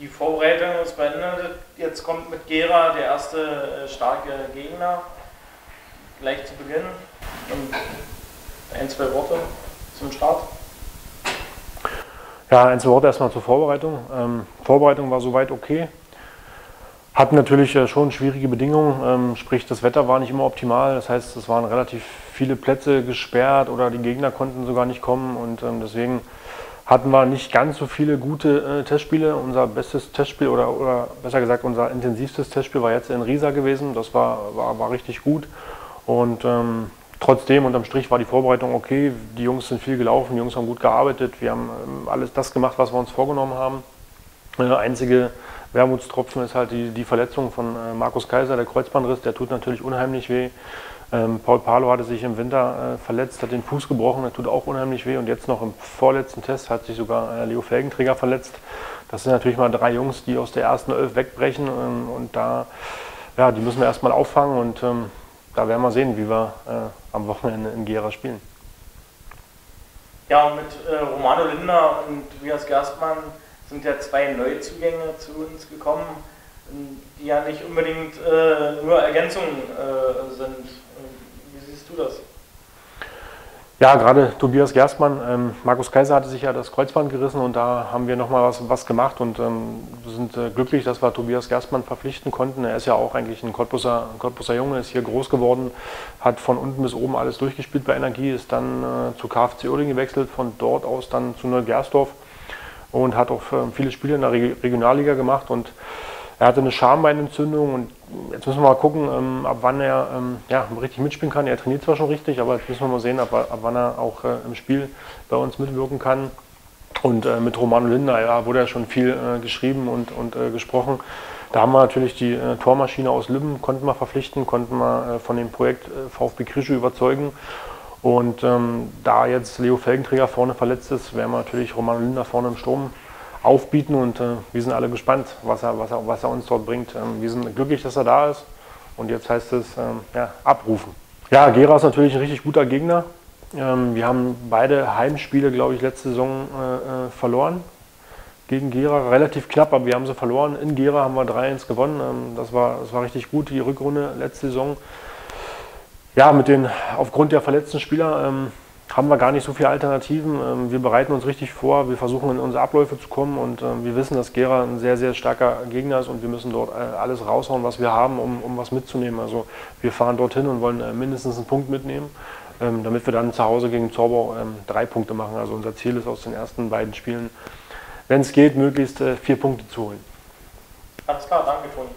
die Vorbereitung ist beendet. Jetzt kommt mit Gera der erste äh, starke Gegner. Gleich zu Beginn. Ein, zwei Worte zum Start. Ja, ein, zwei Worte erstmal zur Vorbereitung. Ähm, Vorbereitung war soweit okay. Hatten natürlich äh, schon schwierige Bedingungen, ähm, sprich das Wetter war nicht immer optimal. Das heißt, es waren relativ viele Plätze gesperrt oder die Gegner konnten sogar nicht kommen und ähm, deswegen hatten wir nicht ganz so viele gute äh, Testspiele. Unser bestes Testspiel oder, oder, besser gesagt unser intensivstes Testspiel war jetzt in Riesa gewesen. Das war, war, war richtig gut. Und ähm, trotzdem, unterm Strich war die Vorbereitung okay. Die Jungs sind viel gelaufen, die Jungs haben gut gearbeitet. Wir haben ähm, alles das gemacht, was wir uns vorgenommen haben. Der einzige Wermutstropfen ist halt die, die Verletzung von äh, Markus Kaiser, der Kreuzbandriss. Der tut natürlich unheimlich weh. Ähm, Paul Palo hatte sich im Winter äh, verletzt, hat den Fuß gebrochen, das tut auch unheimlich weh. Und jetzt noch im vorletzten Test hat sich sogar äh, Leo Felgenträger verletzt. Das sind natürlich mal drei Jungs, die aus der ersten Elf wegbrechen. Ähm, und da, ja, die müssen wir erstmal auffangen. Und ähm, da werden wir sehen, wie wir äh, am Wochenende in Gera spielen. Ja, und mit äh, Romano Linder und Tobias Gerstmann sind ja zwei Neuzugänge zu uns gekommen, die ja nicht unbedingt äh, nur Ergänzungen äh, sind du das? Ja, gerade Tobias Gerstmann, ähm, Markus Kaiser hatte sich ja das Kreuzband gerissen und da haben wir nochmal was, was gemacht und ähm, sind äh, glücklich, dass wir Tobias Gerstmann verpflichten konnten. Er ist ja auch eigentlich ein Cottbusser, ein Cottbusser Junge, ist hier groß geworden, hat von unten bis oben alles durchgespielt bei Energie, ist dann äh, zu KFC Uerdingen gewechselt, von dort aus dann zu Neugersdorf und hat auch äh, viele Spiele in der Regionalliga gemacht und er hatte eine Schambeinentzündung und jetzt müssen wir mal gucken, ähm, ab wann er ähm, ja, richtig mitspielen kann. Er trainiert zwar schon richtig, aber jetzt müssen wir mal sehen, ab, ab wann er auch äh, im Spiel bei uns mitwirken kann. Und äh, mit Romano Linder ja, wurde ja schon viel äh, geschrieben und, und äh, gesprochen. Da haben wir natürlich die äh, Tormaschine aus Lübben, konnten wir verpflichten, konnten wir äh, von dem Projekt VfB Krische überzeugen. Und ähm, da jetzt Leo Felgenträger vorne verletzt ist, werden wir natürlich Romano Linder vorne im Sturm aufbieten und äh, wir sind alle gespannt, was er, was, er, was er uns dort bringt. Ähm, wir sind glücklich, dass er da ist und jetzt heißt es ähm, ja, abrufen. Ja, Gera ist natürlich ein richtig guter Gegner. Ähm, wir haben beide Heimspiele, glaube ich, letzte Saison äh, äh, verloren gegen Gera. Relativ knapp, aber wir haben sie verloren. In Gera haben wir 3-1 gewonnen. Ähm, das, war, das war richtig gut, die Rückrunde letzte Saison. Ja, mit den, aufgrund der verletzten Spieler ähm, haben wir gar nicht so viele Alternativen. Ähm, wir bereiten uns richtig vor, wir versuchen in unsere Abläufe zu kommen und ähm, wir wissen, dass Gera ein sehr, sehr starker Gegner ist und wir müssen dort äh, alles raushauen, was wir haben, um, um was mitzunehmen. Also wir fahren dorthin und wollen äh, mindestens einen Punkt mitnehmen, ähm, damit wir dann zu Hause gegen Zorbau drei Punkte machen. Also unser Ziel ist aus den ersten beiden Spielen, wenn es geht, möglichst äh, vier Punkte zu holen. Alles klar, danke Toni.